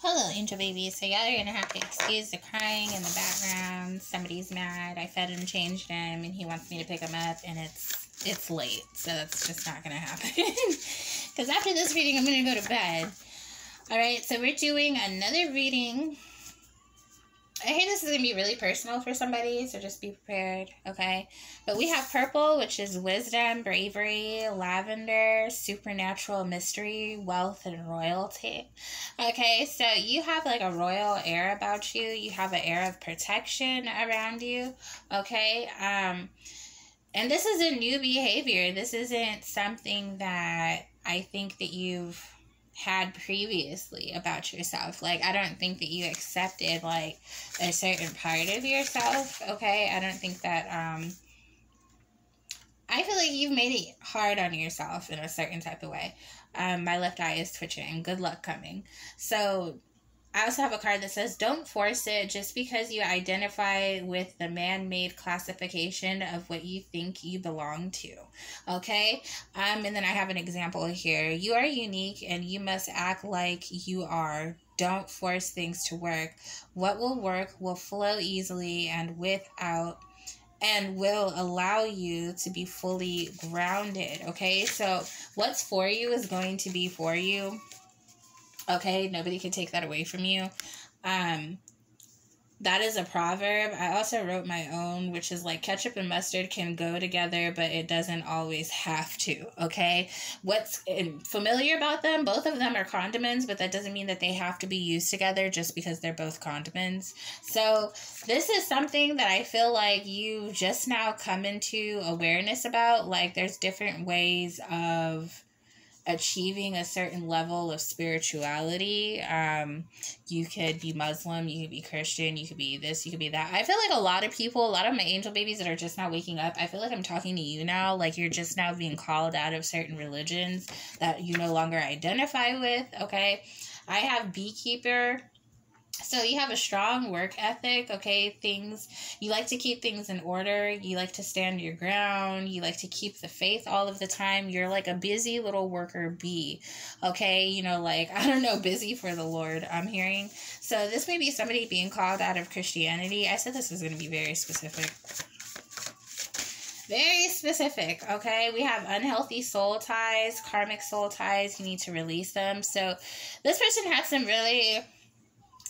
Hello, angel babies. So y'all are gonna have to excuse the crying in the background. Somebody's mad. I fed him, changed him, and he wants me to pick him up, and it's it's late, so that's just not gonna happen. Because after this reading, I'm gonna go to bed. All right. So we're doing another reading I hate this is gonna be really personal for somebody, so just be prepared, okay? But we have purple, which is wisdom, bravery, lavender, supernatural mystery, wealth, and royalty. Okay, so you have like a royal air about you. You have an air of protection around you. Okay, um, and this is a new behavior. This isn't something that I think that you've had previously about yourself. Like, I don't think that you accepted like a certain part of yourself. Okay, I don't think that. um I feel like you've made it hard on yourself in a certain type of way. Um, my left eye is twitching. Good luck coming. So I also have a card that says, Don't force it just because you identify with the man made classification of what you think you belong to. Okay? Um, and then I have an example here. You are unique and you must act like you are. Don't force things to work. What will work will flow easily and without and will allow you to be fully grounded. Okay? So, what's for you is going to be for you Okay, nobody can take that away from you. Um, that is a proverb. I also wrote my own, which is like ketchup and mustard can go together, but it doesn't always have to. Okay. What's familiar about them? Both of them are condiments, but that doesn't mean that they have to be used together just because they're both condiments. So, this is something that I feel like you just now come into awareness about. Like, there's different ways of achieving a certain level of spirituality. Um, you could be Muslim, you could be Christian, you could be this, you could be that. I feel like a lot of people, a lot of my angel babies that are just now waking up, I feel like I'm talking to you now. Like you're just now being called out of certain religions that you no longer identify with. Okay. I have beekeeper so you have a strong work ethic, okay? Things you like to keep things in order, you like to stand your ground, you like to keep the faith all of the time. You're like a busy little worker bee. Okay? You know, like I don't know, busy for the Lord, I'm hearing. So this may be somebody being called out of Christianity. I said this was going to be very specific. Very specific, okay? We have unhealthy soul ties, karmic soul ties. You need to release them. So this person has some really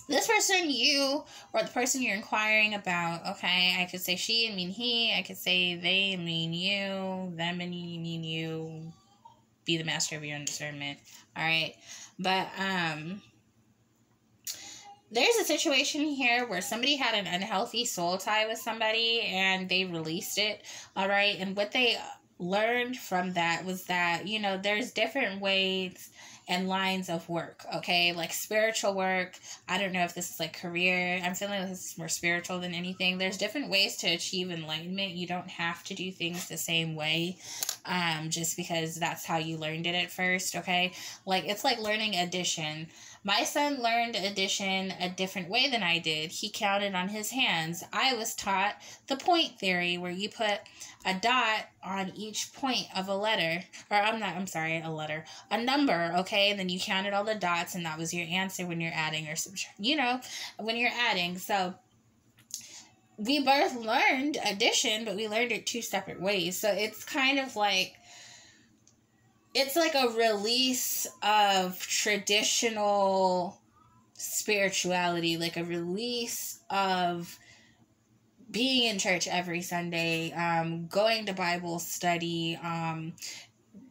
this person you or the person you're inquiring about okay i could say she and mean he i could say they mean you them and you mean you be the master of your own discernment all right? But um there's a situation here where somebody had an unhealthy soul tie with somebody and they released it all right? And what they learned from that was that you know there's different ways and lines of work, okay? Like spiritual work. I don't know if this is like career. I'm feeling like this is more spiritual than anything. There's different ways to achieve enlightenment. You don't have to do things the same way um, just because that's how you learned it at first, okay? Like it's like learning addition. My son learned addition a different way than I did. He counted on his hands. I was taught the point theory where you put a dot on each point of a letter. Or I'm not, I'm sorry, a letter. A number, okay? And then you counted all the dots and that was your answer when you're adding or subtract, you know, when you're adding. So we both learned addition, but we learned it two separate ways. So it's kind of like it's like a release of traditional spirituality, like a release of being in church every Sunday, um, going to Bible study, um,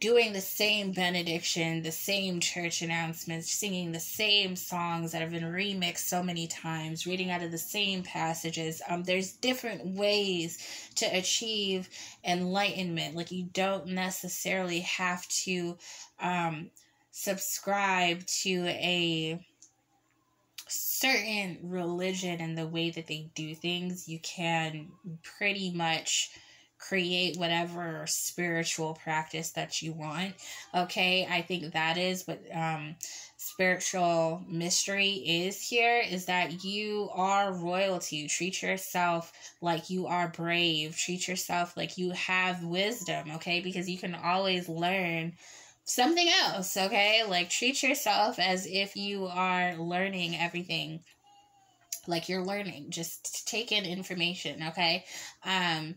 doing the same benediction, the same church announcements, singing the same songs that have been remixed so many times, reading out of the same passages. Um, there's different ways to achieve enlightenment. Like you don't necessarily have to um, subscribe to a certain religion and the way that they do things. You can pretty much create whatever spiritual practice that you want. Okay, I think that is what um spiritual mystery is here is that you are royalty. Treat yourself like you are brave. Treat yourself like you have wisdom, okay? Because you can always learn something else, okay? Like treat yourself as if you are learning everything. Like you're learning. Just take in information, okay? Um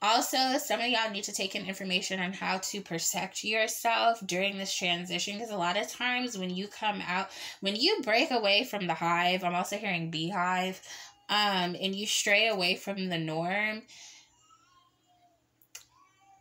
also, some of y'all need to take in information on how to protect yourself during this transition because a lot of times when you come out, when you break away from the hive, I'm also hearing beehive, um, and you stray away from the norm,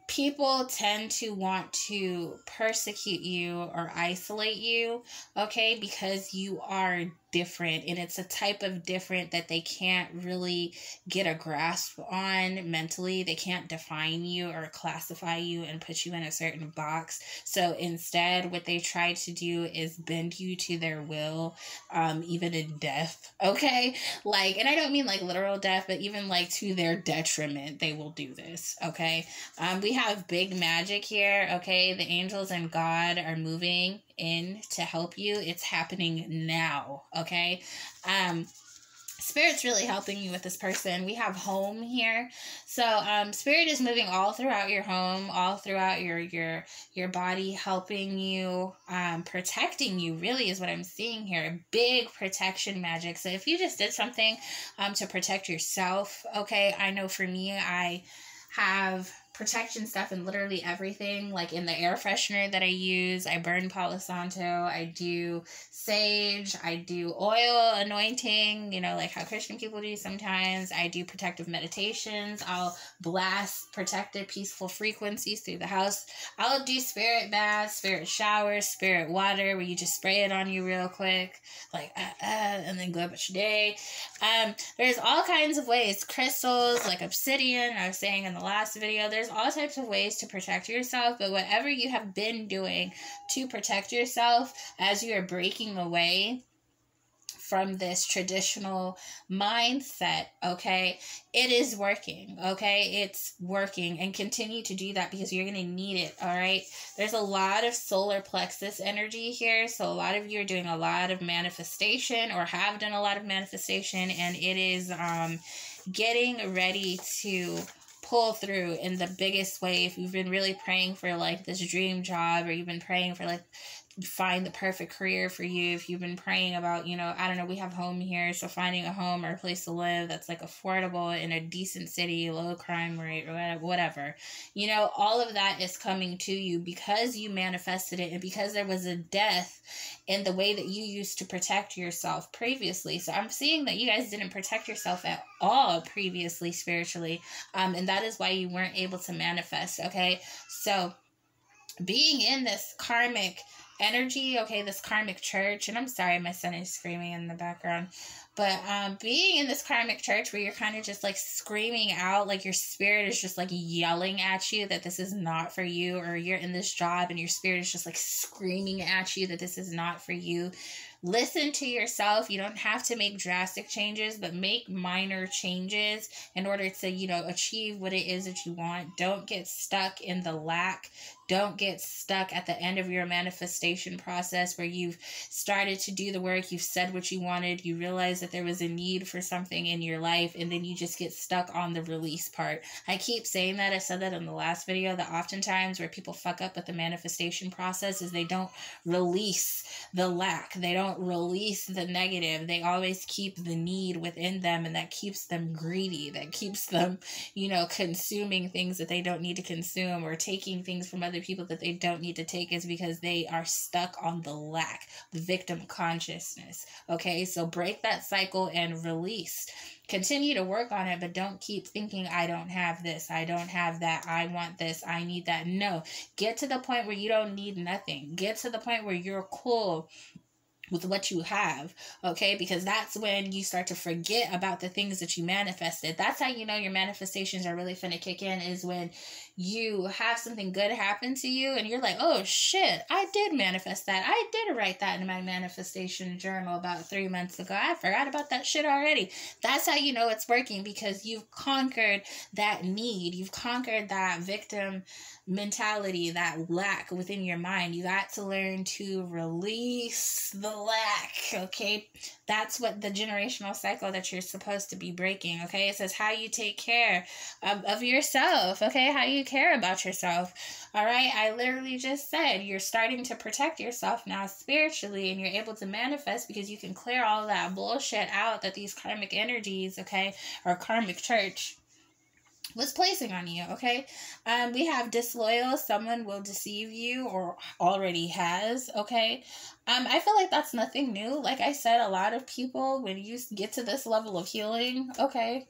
people tend to want to persecute you or isolate you, okay, because you are different and it's a type of different that they can't really get a grasp on mentally. They can't define you or classify you and put you in a certain box. So instead, what they try to do is bend you to their will, um, even in death, okay? Like, and I don't mean like literal death, but even like to their detriment, they will do this, okay? Um, we have big magic here, okay? The angels and God are moving in to help you. It's happening now, okay? Um spirit's really helping you with this person we have home here so um spirit is moving all throughout your home all throughout your your your body helping you um protecting you really is what i'm seeing here big protection magic so if you just did something um to protect yourself okay i know for me i have protection stuff and literally everything. Like in the air freshener that I use, I burn Palo Santo. I do sage. I do oil anointing, you know, like how Christian people do sometimes. I do protective meditations. I'll blast protected, peaceful frequencies through the house. I'll do spirit baths, spirit showers, spirit water where you just spray it on you real quick, like, uh, uh, and then go about your day. Um, there's all kinds of ways. Crystals, like obsidian, I was saying in the last video, there's there's all types of ways to protect yourself, but whatever you have been doing to protect yourself as you are breaking away from this traditional mindset, okay? It is working, okay? It's working and continue to do that because you're going to need it, all right? There's a lot of solar plexus energy here, so a lot of you are doing a lot of manifestation or have done a lot of manifestation and it is um getting ready to pull through in the biggest way if you've been really praying for like this dream job or you've been praying for like find the perfect career for you if you've been praying about you know i don't know we have home here so finding a home or a place to live that's like affordable in a decent city low crime rate or whatever you know all of that is coming to you because you manifested it and because there was a death in the way that you used to protect yourself previously. So i'm seeing that you guys didn't protect yourself at all previously spiritually um and that is why you weren't able to manifest okay? So being in this karmic energy, okay, this karmic church, and I'm sorry, my son is screaming in the background, but um, being in this karmic church where you're kind of just like screaming out, like your spirit is just like yelling at you that this is not for you, or you're in this job and your spirit is just like screaming at you that this is not for you, listen to yourself. You don't have to make drastic changes, but make minor changes in order to, you know, achieve what it is that you want. Don't get stuck in the lack. Don't get stuck at the end of your manifestation process where you've started to do the work, you've said what you wanted, you realize that there was a need for something in your life, and then you just get stuck on the release part. I keep saying that. I said that in the last video that oftentimes where people fuck up with the manifestation process is they don't release the lack. They don't release the negative. They always keep the need within them, and that keeps them greedy. That keeps them, you know, consuming things that they don't need to consume or taking things from other people that they don't need to take, is because they are stuck on the lack, the victim consciousness. Okay, so break that cycle and release continue to work on it, but don't keep thinking, I don't have this, I don't have that, I want this, I need that. No, get to the point where you don't need nothing. Get to the point where you're cool with what you have, okay? Because that's when you start to forget about the things that you manifested. That's how you know your manifestations are really finna kick in is when you have something good happen to you and you're like, oh shit, I did manifest that. I did write that in my manifestation journal about three months ago. I forgot about that shit already. That's how you know it's working because you've conquered that need. You've conquered that victim mentality, that lack within your mind. You got to learn to release the lack, okay? That's what the generational cycle that you're supposed to be breaking, okay? It says how you take care of, of yourself, okay? How you care about yourself, all right? I literally just said you're starting to protect yourself now spiritually and you're able to manifest because you can clear all that bullshit out that these karmic energies, okay, or karmic church was placing on you, okay? Um, we have disloyal, someone will deceive you or already has, okay? Um, I feel like that's nothing new. Like I said, a lot of people, when you get to this level of healing, okay,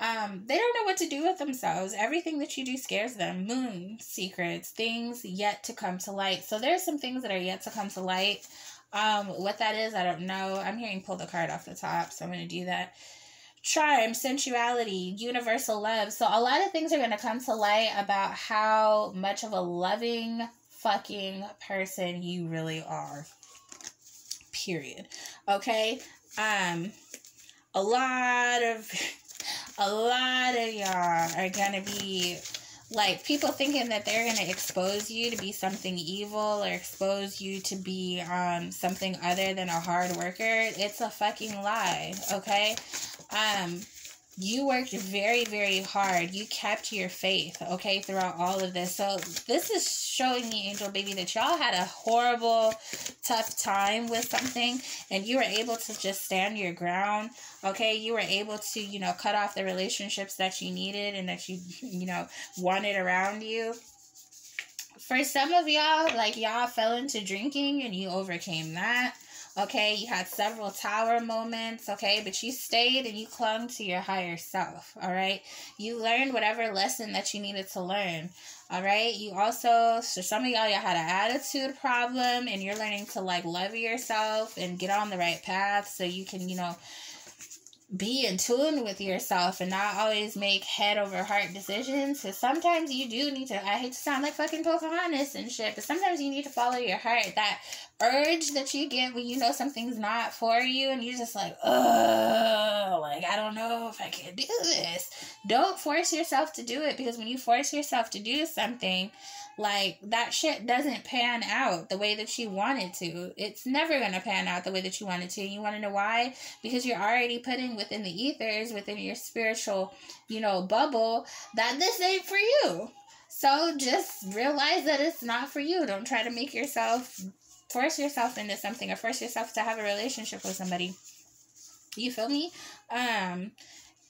um, they don't know what to do with themselves. Everything that you do scares them. Moon secrets, things yet to come to light. So there's some things that are yet to come to light. Um, what that is, I don't know. I'm hearing pull the card off the top, so I'm gonna do that charm, sensuality, universal love. So a lot of things are going to come to light about how much of a loving fucking person you really are. Period. Okay? Um a lot of a lot of y'all are going to be like people thinking that they're going to expose you to be something evil or expose you to be um something other than a hard worker it's a fucking lie okay? Um you worked very very hard. You kept your faith okay throughout all of this. So this is showing me angel baby that y'all had a horrible tough time with something and you were able to just stand your ground okay? You were able to you know cut off the relationships that you needed and that you you know wanted around you. For some of y'all like y'all fell into drinking and you overcame that Okay, you had several tower moments, okay, but you stayed and you clung to your higher self, all right? You learned whatever lesson that you needed to learn, all right? You also, so some of y'all, y'all had an attitude problem and you're learning to like love yourself and get on the right path so you can, you know, be in tune with yourself and not always make head over heart decisions. Because sometimes you do need to, I hate to sound like fucking Pocahontas and shit, but sometimes you need to follow your heart. That urge that you get when you know something's not for you and you're just like, oh, like, I don't know if I can do this. Don't force yourself to do it because when you force yourself to do something, like that shit doesn't pan out the way that you want it to. It's never gonna pan out the way that you want it to. You wanna know why? Because you're already putting within the ethers, within your spiritual, you know, bubble, that this ain't for you. So just realize that it's not for you. Don't try to make yourself force yourself into something or force yourself to have a relationship with somebody. You feel me? Um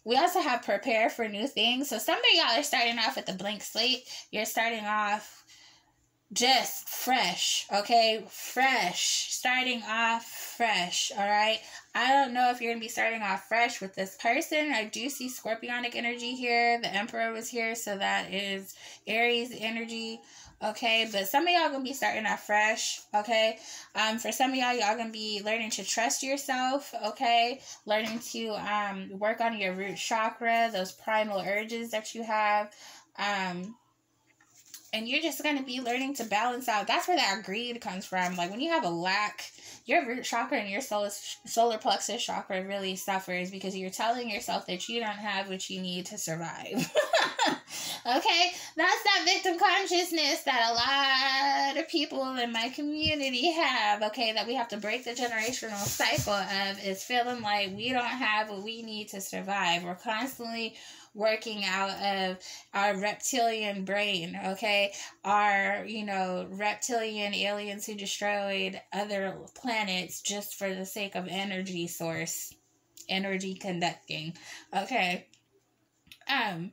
we also have prepare for new things. So some of y'all are starting off with a blank slate. You're starting off just fresh, okay? Fresh. Starting off fresh, all right? I don't know if you're going to be starting off fresh with this person. I do see scorpionic energy here. The emperor was here, so that is Aries energy okay? But some of y'all gonna be starting off fresh okay? Um for some of y'all y'all gonna be learning to trust yourself okay? Learning to um work on your root chakra those primal urges that you have. Um and you're just going to be learning to balance out. That's where that greed comes from. Like when you have a lack your root chakra and your solar solar plexus chakra really suffers because you're telling yourself that you don't have what you need to survive. Okay? That's that victim consciousness that a lot of people in my community have okay that we have to break the generational cycle of is feeling like we don't have what we need to survive. We're constantly working out of our reptilian brain, okay? Our, you know, reptilian aliens who destroyed other planets just for the sake of energy source, energy conducting, okay? Um,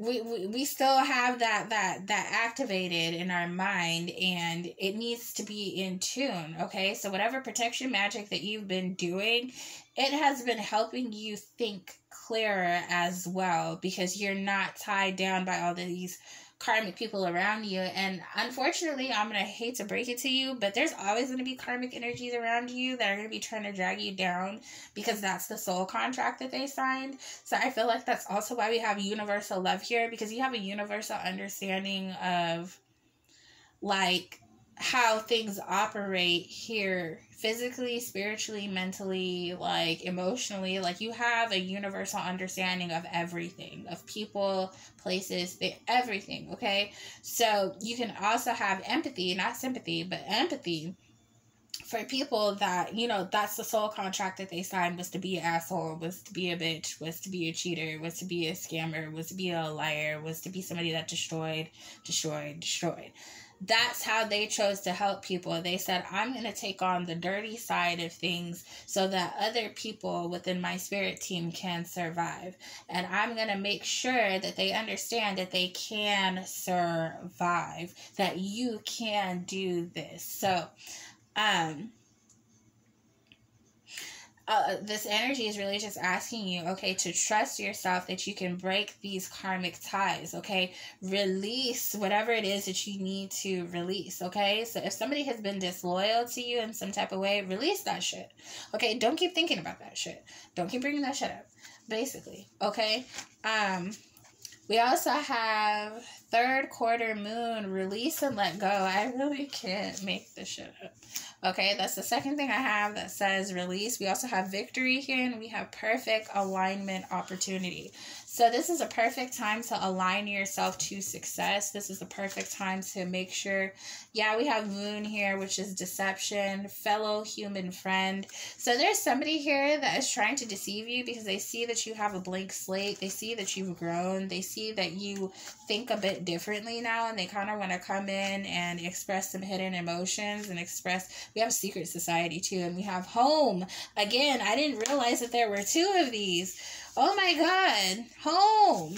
we, we, we still have that that that activated in our mind and it needs to be in tune okay? So whatever protection magic that you've been doing it has been helping you think clearer as well because you're not tied down by all these karmic people around you. And unfortunately, I'm going to hate to break it to you, but there's always going to be karmic energies around you that are going to be trying to drag you down because that's the soul contract that they signed. So I feel like that's also why we have universal love here because you have a universal understanding of like how things operate here physically, spiritually, mentally, like emotionally. Like you have a universal understanding of everything, of people, places, everything, okay? So you can also have empathy, not sympathy, but empathy for people that you know that's the soul contract that they signed was to be an asshole was to be a bitch was to be a cheater was to be a scammer was to be a liar was to be somebody that destroyed destroyed destroyed that's how they chose to help people. They said, I'm going to take on the dirty side of things so that other people within my spirit team can survive. And I'm going to make sure that they understand that they can survive, that you can do this. So, um, uh, this energy is really just asking you, okay, to trust yourself that you can break these karmic ties, okay? Release whatever it is that you need to release, okay? So if somebody has been disloyal to you in some type of way, release that shit, okay? Don't keep thinking about that shit. Don't keep bringing that shit up, basically, okay? Um, we also have third quarter moon, release and let go. I really can't make this shit up. Okay, that's the second thing I have that says release. We also have victory here and we have perfect alignment opportunity. So this is a perfect time to align yourself to success. This is a perfect time to make sure. Yeah, we have moon here, which is deception, fellow human friend. So there's somebody here that is trying to deceive you because they see that you have a blank slate. They see that you've grown. They see that you think a bit differently now and they kind of want to come in and express some hidden emotions and express. We have secret society too and we have home. Again, I didn't realize that there were two of these. Oh my god. Home.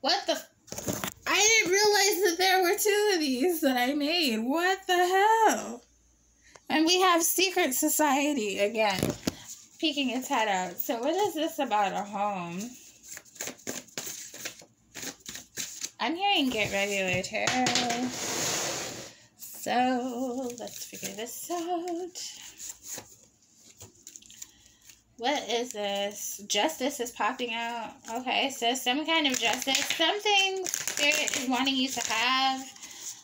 What the? I didn't realize that there were two of these that I made. What the hell? And we have Secret Society again, peeking its head out. So, what is this about a home? I'm hearing get tarot. So, let's figure this out. What is this? Justice is popping out. Okay, so some kind of justice. Something Spirit is wanting you to have.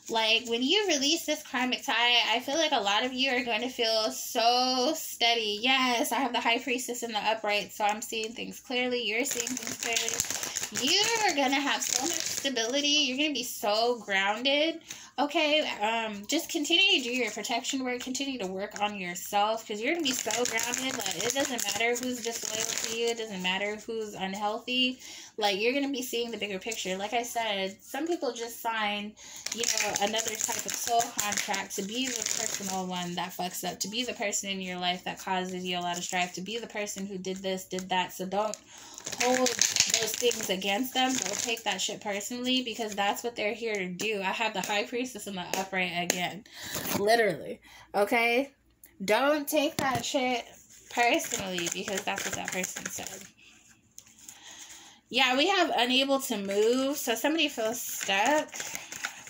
Like, when you release this karmic tie, I feel like a lot of you are going to feel so steady. Yes, I have the High Priestess in the upright, so I'm seeing things clearly. You're seeing things clearly. You're to have so much stability. You're to be so grounded. Okay um just continue to do your protection work. Continue to work on yourself because you're gonna be so grounded. That it doesn't matter who's disloyal to you it doesn't matter who's unhealthy like you're gonna be seeing the bigger picture like i said some people just sign you know another type of soul contract to be the personal one that fucks up to be the person in your life that causes you a lot of strife to be the person who did this did that so don't hold those things against them. Don't take that shit personally because that's what they're here to do. I have the high priestess in the upright again. Literally. Okay? Don't take that shit personally because that's what that person said. Yeah, we have unable to move. So somebody feels stuck.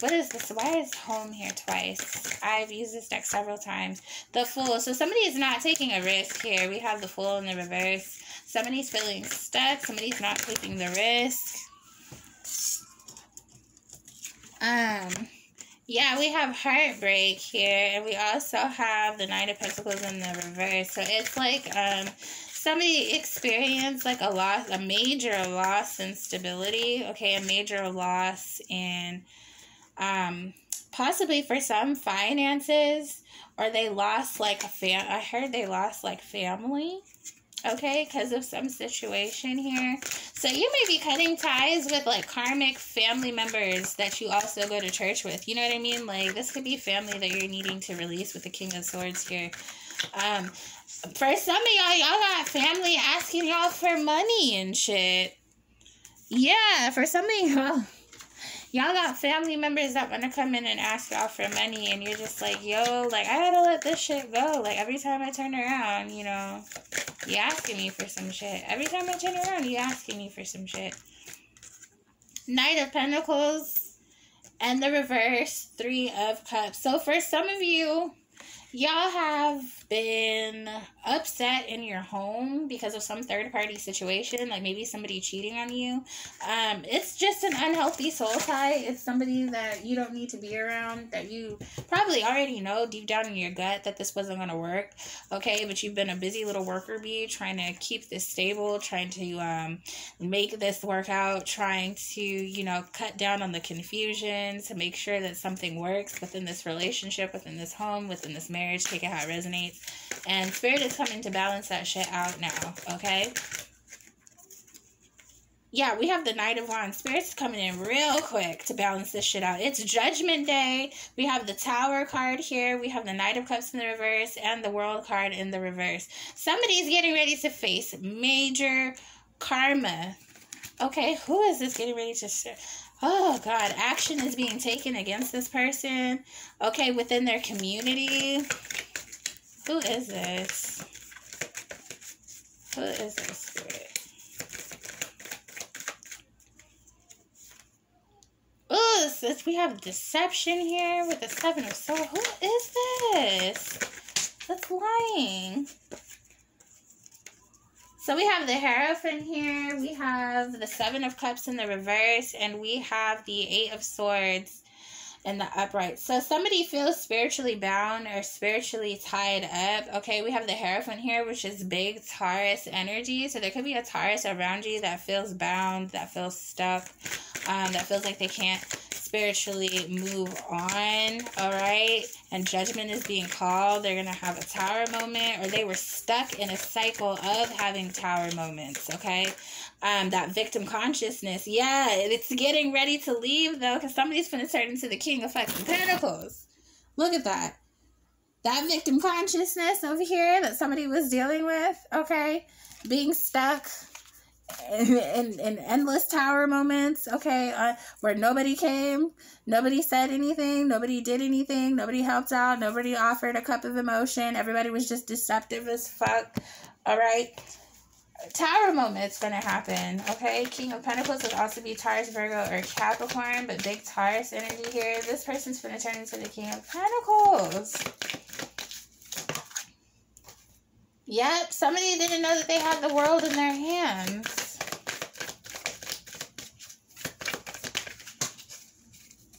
What is this? Why is home here twice? I've used this deck several times. The Fool. So somebody is not taking a risk here. We have the Fool in the reverse. Somebody's feeling stuck. Somebody's not taking the risk. Um, yeah, we have heartbreak here, and we also have the Nine of Pentacles in the reverse. So it's like um, somebody experienced like a loss, a major loss in stability. Okay, a major loss in um, possibly for some finances, or they lost like a fam. I heard they lost like family okay because of some situation here so you may be cutting ties with like karmic family members that you also go to church with you know what i mean like this could be family that you're needing to release with the king of swords here um for some of y'all y'all got family asking y'all for money and shit. Yeah for some of y'all y'all got family members that want to come in and ask y'all for money and you're just like yo like i gotta let this shit go. Like every time i turn around you know you asking me for some shit. Every time i turn around you asking me for some shit. Knight of pentacles and the reverse three of cups. So for some of you y'all have been upset in your home because of some third party situation, like maybe somebody cheating on you, um, it's just an unhealthy soul tie. It's somebody that you don't need to be around, that you probably already know deep down in your gut that this wasn't going to work, okay? But you've been a busy little worker bee trying to keep this stable, trying to um, make this work out, trying to, you know, cut down on the confusion to make sure that something works within this relationship, within this home, within this marriage. Take it how it resonates. And Spirit is coming to balance that shit out now, okay? yeah, we have the Knight of Wands. Spirit's coming in real quick to balance this shit out. It's Judgment Day. We have the Tower card here. We have the Knight of Cups in the reverse and the World card in the reverse. Somebody's getting ready to face major karma. Okay, who is this getting ready to... Oh, God. Action is being taken against this person. Okay, within their community. Who is this? Who is this spirit? Oh, this, we have deception here with the seven of swords. Who is this? That's lying. So we have the Hierophant here, we have the Seven of Cups in the reverse, and we have the Eight of Swords in the upright. So somebody feels spiritually bound or spiritually tied up. Okay, we have the Hierophant here, which is big Taurus energy. So there could be a Taurus around you that feels bound, that feels stuck, um, that feels like they can't spiritually move on, all right? And judgment is being called. They're going to have a tower moment, or they were stuck in a cycle of having tower moments, okay? Um, that victim consciousness, yeah, it's getting ready to leave, though, because somebody's going to turn into the king of fucking pentacles. Look at that. That victim consciousness over here that somebody was dealing with, okay? Being stuck, in, in, endless tower moments, okay, uh, where nobody came, nobody said anything, nobody did anything, nobody helped out, nobody offered a cup of emotion, everybody was just deceptive as fuck, all right? Tower moment's gonna happen, okay? King of Pentacles would also be Taurus, Virgo, or Capricorn, but big Taurus energy here. This person's gonna turn into the King of Pentacles. Yep, somebody didn't know that they had the world in their hands.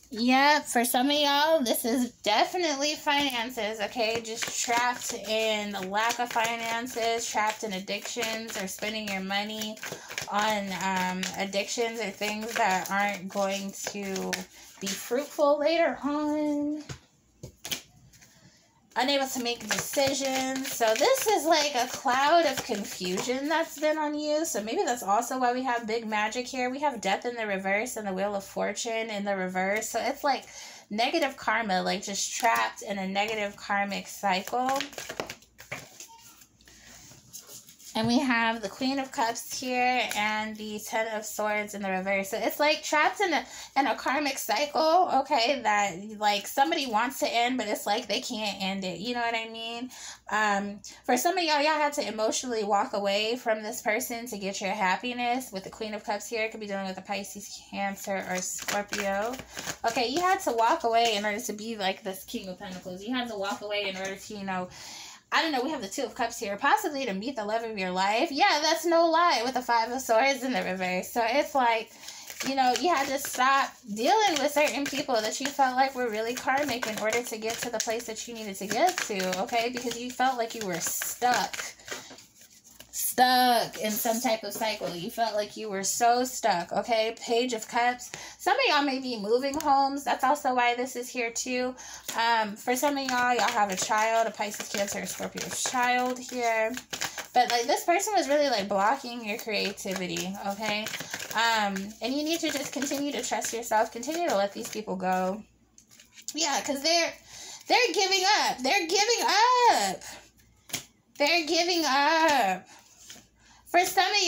Yep, for some of y'all, this is definitely finances, okay? Just trapped in the lack of finances, trapped in addictions, or spending your money on um, addictions or things that aren't going to be fruitful later on unable to make decisions. So this is like a cloud of confusion that's been on you. So maybe that's also why we have big magic here. We have death in the reverse and the wheel of fortune in the reverse. So it's like negative karma, like just trapped in a negative karmic cycle. And we have the Queen of Cups here and the Ten of Swords in the reverse. So it's like trapped in a in a karmic cycle, okay, that like somebody wants to end, but it's like they can't end it. You know what I mean? Um, for some of y'all, y'all had to emotionally walk away from this person to get your happiness. With the Queen of Cups here, it could be dealing with a Pisces, Cancer, or Scorpio. Okay, you had to walk away in order to be like this King of Pentacles. You had to walk away in order to, you know, I don't know, we have the Two of Cups here, possibly to meet the love of your life. Yeah, that's no lie with the Five of Swords in the reverse. So it's like, you know, you had to stop dealing with certain people that you felt like were really karmic in order to get to the place that you needed to get to, okay? Because you felt like you were stuck stuck in some type of cycle. You felt like you were so stuck, okay? Page of Cups. Some of y'all may be moving homes. That's also why this is here too. Um, for some of y'all, y'all have a child, a Pisces, Cancer, Scorpio child here. But like this person was really like blocking your creativity, okay? Um, and you need to just continue to trust yourself. Continue to let these people go. Yeah, because they're they're giving up. They're giving up. They're giving up. For some of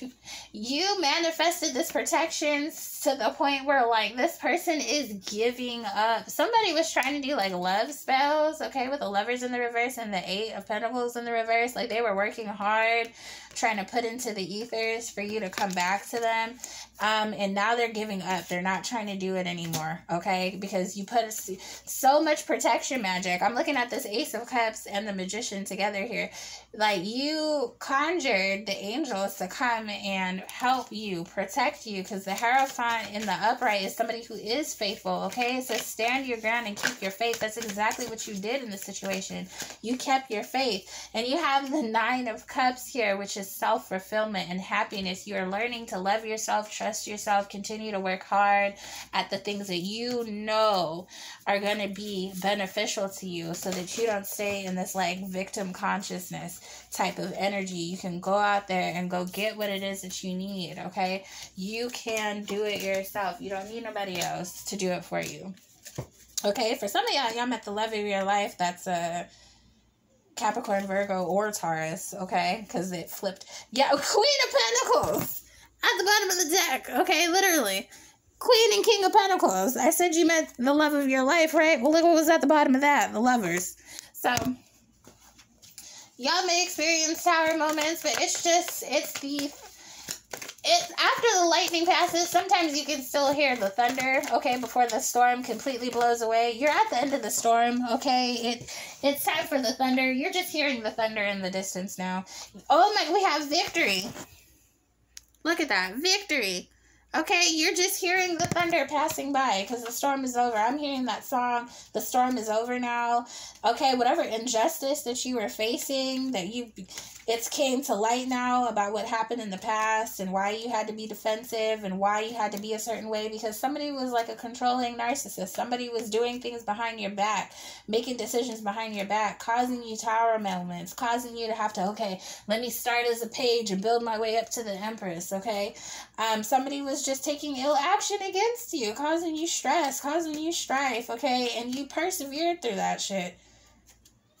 y'all, you manifested this protection to the point where like this person is giving up. Somebody was trying to do like love spells, okay, with the lovers in the reverse and the eight of pentacles in the reverse. Like they were working hard trying to put into the ethers for you to come back to them. Um, and now they're giving up. They're not trying to do it anymore, okay? Because you put so much protection magic. I'm looking at this Ace of Cups and the Magician together here. Like you conjured the angels to come and help you, protect you, because the Hierophant in the upright is somebody who is faithful, okay? So stand your ground and keep your faith. That's exactly what you did in this situation. You kept your faith. And you have the Nine of Cups here, which is self fulfillment and happiness. You are learning to love yourself, trust yourself, continue to work hard at the things that you know are going to be beneficial to you so that you don't stay in this like victim consciousness type of energy. You can go out there and go get what it is that you need, okay? You can do it yourself. You don't need nobody else to do it for you. Okay, for some of y'all, y'all met the love of your life. That's a Capricorn, Virgo, or Taurus, okay? Because it flipped. Yeah, Queen of Pentacles at the bottom of the deck, okay? Literally. Queen and King of Pentacles. I said you met the love of your life, right? Well, look what was at the bottom of that the lovers. So, y'all may experience tower moments, but it's just, it's the it's after the lightning passes sometimes you can still hear the thunder okay before the storm completely blows away. You're at the end of the storm okay? It it's time for the thunder. You're just hearing the thunder in the distance now. Oh my we have victory. Look at that victory. Okay, you're just hearing the thunder passing by because the storm is over. I'm hearing that song, The Storm is Over Now. Okay, whatever injustice that you were facing, that you it's came to light now about what happened in the past and why you had to be defensive and why you had to be a certain way because somebody was like a controlling narcissist. Somebody was doing things behind your back, making decisions behind your back, causing you tower moments, causing you to have to, okay, let me start as a page and build my way up to the empress, okay? Um, somebody was just taking ill action against you, causing you stress, causing you strife, okay? And you persevered through that shit.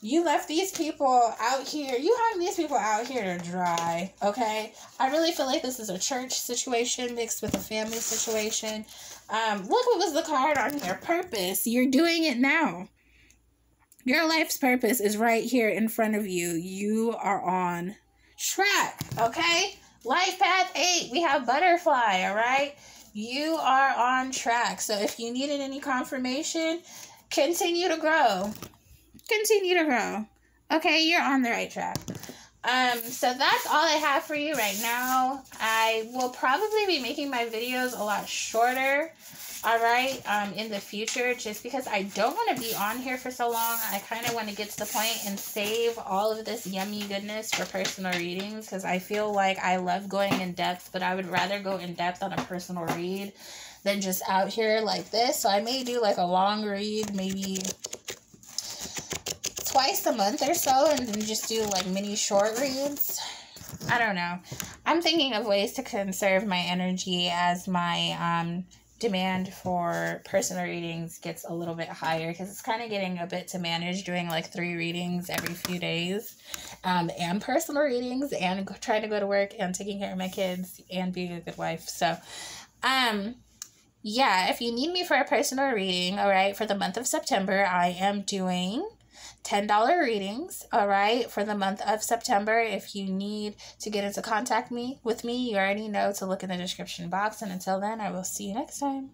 You left these people out here. You hung these people out here to dry, okay? I really feel like this is a church situation mixed with a family situation. Um, look what was the card on here. Purpose. You're doing it now. Your life's purpose is right here in front of you. You are on track, okay? Life path eight. We have butterfly, all right? You are on track. So if you needed any confirmation, continue to grow continue to grow. Okay, you're on the right track. Um, so that's all I have for you right now. I will probably be making my videos a lot shorter, all right, um, in the future, just because I don't want to be on here for so long. I kind of want to get to the point and save all of this yummy goodness for personal readings, because I feel like I love going in depth, but I would rather go in depth on a personal read than just out here like this. So I may do like a long read, maybe twice a month or so and then just do like mini short reads. I don't know. I'm thinking of ways to conserve my energy as my um, demand for personal readings gets a little bit higher because it's kind of getting a bit to manage doing like three readings every few days um, and personal readings and trying to go to work and taking care of my kids and being a good wife. So, um, yeah, if you need me for a personal reading, all right, for the month of September, I am doing $10 readings, all right, for the month of September. If you need to get into contact me with me, you already know to look in the description box. And until then, I will see you next time.